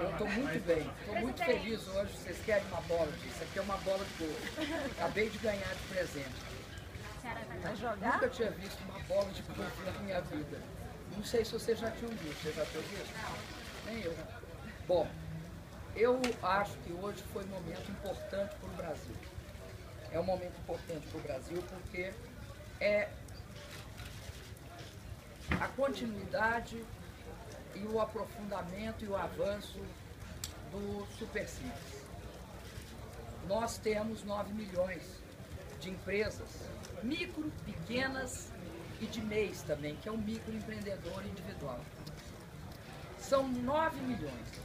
Eu estou muito bem, estou muito feliz hoje. Vocês querem uma bola disso? Aqui é uma bola de gol. Acabei de ganhar de presente. Vai jogar? Nunca tinha visto uma bola de gol na minha vida. Não sei se vocês já tinham visto. Você já tinham visto? Nem eu. Bom, eu acho que hoje foi um momento importante para o Brasil. É um momento importante para o Brasil porque é a continuidade e o aprofundamento e o avanço do Super Simples. Nós temos 9 milhões de empresas, micro, pequenas e de mês também, que é o microempreendedor individual. São 9 milhões.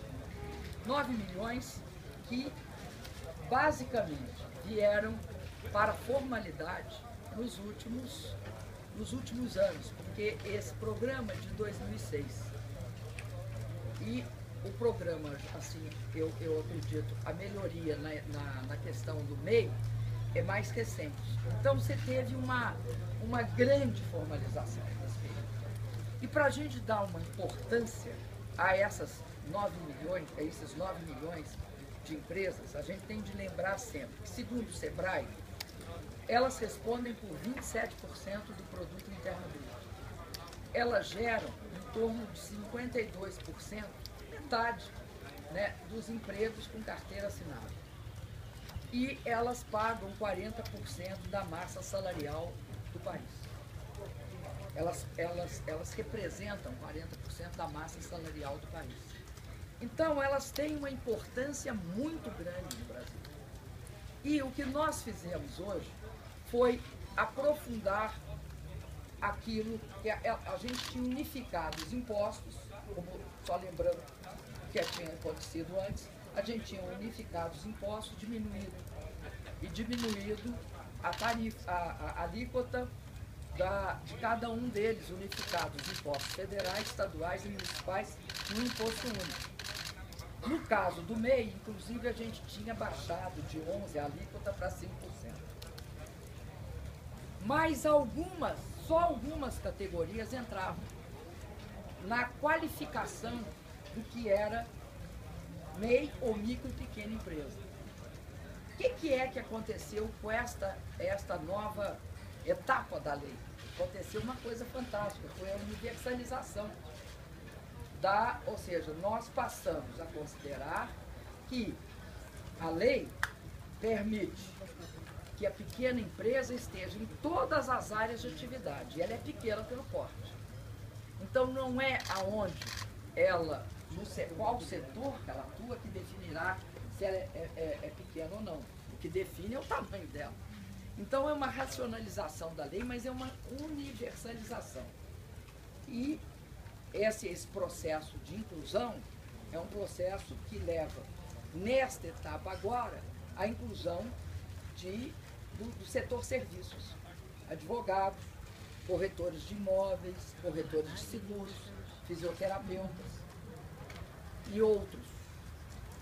9 milhões que basicamente vieram para formalidade nos últimos, nos últimos anos, porque esse programa de 2006 e o programa, assim, eu, eu acredito, a melhoria na, na, na questão do meio é mais recente. Então você teve uma, uma grande formalização desse período. E para a gente dar uma importância a essas 9 milhões, a esses 9 milhões de empresas, a gente tem de lembrar sempre que, segundo o SEBRAE, elas respondem por 27% do produto interno bruto. Elas geram em torno de 52%, metade né, dos empregos com carteira assinada. E elas pagam 40% da massa salarial do país. Elas, elas, elas representam 40% da massa salarial do país. Então, elas têm uma importância muito grande no Brasil. E o que nós fizemos hoje foi aprofundar aquilo que a, a gente tinha unificado os impostos, como, só lembrando o que tinha acontecido antes, a gente tinha unificado os impostos, diminuído e diminuído a tarifa, a, a alíquota da, de cada um deles, unificados, os impostos federais, estaduais e municipais, no imposto único. No caso do MEI, inclusive, a gente tinha baixado de 11% a alíquota para 5%. Mas algumas, só algumas categorias entravam na qualificação do que era MEI ou micro e pequena empresa. O que, que é que aconteceu com esta, esta nova etapa da lei? Aconteceu uma coisa fantástica, foi a universalização da, ou seja, nós passamos a considerar que a lei permite que a pequena empresa esteja em todas as áreas de atividade. E ela é pequena pelo porte. Então não é aonde ela, no, qual setor que ela atua, que definirá se ela é, é, é, é pequena ou não. O que define é o tamanho dela. Então é uma racionalização da lei, mas é uma universalização. E esse, esse processo de inclusão é um processo que leva, nesta etapa agora, a inclusão de do, do setor serviços, advogados, corretores de imóveis, corretores de seguros, fisioterapeutas e outros.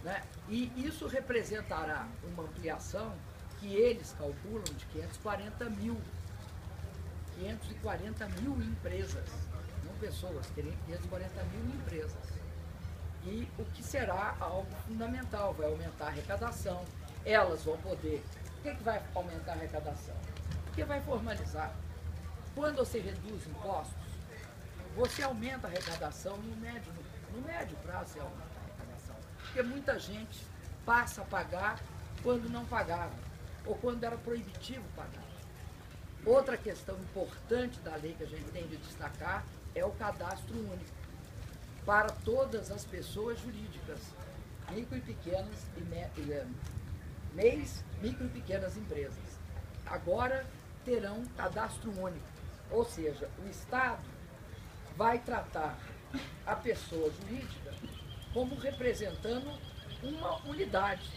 Né? E isso representará uma ampliação que eles calculam de 540 mil. 540 mil empresas, não pessoas, 540 mil empresas. E o que será algo fundamental, vai aumentar a arrecadação, elas vão poder que, que vai aumentar a arrecadação? Porque vai formalizar. Quando você reduz impostos, você aumenta a arrecadação no médio, no, no médio prazo você aumenta a arrecadação. Porque muita gente passa a pagar quando não pagava, ou quando era proibitivo pagar. Outra questão importante da lei que a gente tem de destacar é o cadastro único para todas as pessoas jurídicas, micro e pequenas e, MEIs, micro e pequenas empresas. Agora terão cadastro único, ou seja, o Estado vai tratar a pessoa jurídica como representando uma unidade